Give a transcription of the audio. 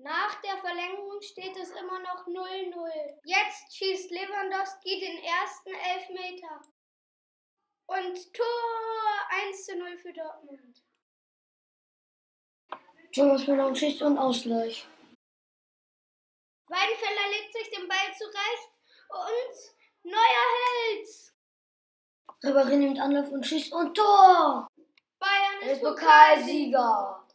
Nach der Verlängerung steht es immer noch 0-0. Jetzt schießt Lewandowski den ersten Elfmeter. Und Tor 1-0 für Dortmund. Thomas Müller schießt und Ausgleich. Weidenfeller legt sich den Ball zurecht und Neuer hält's. Ribéry nimmt Anlauf und schießt und Tor! Bayern ist ist Pokalsieger.